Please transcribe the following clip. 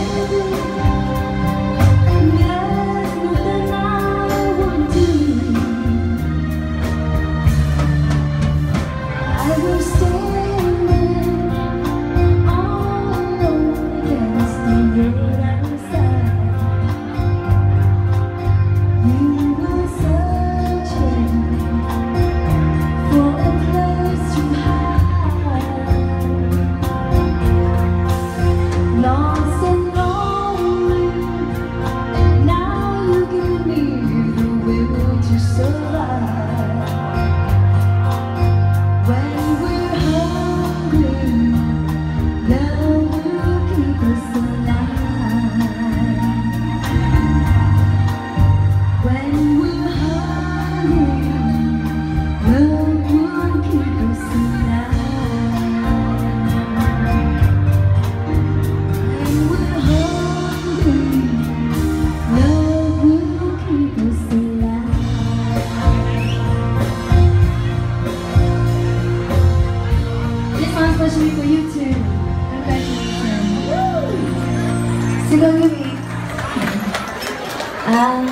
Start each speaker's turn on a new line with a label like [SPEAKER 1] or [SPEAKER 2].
[SPEAKER 1] especially for you too. Congratulations. Sigaw yun eh. Ah.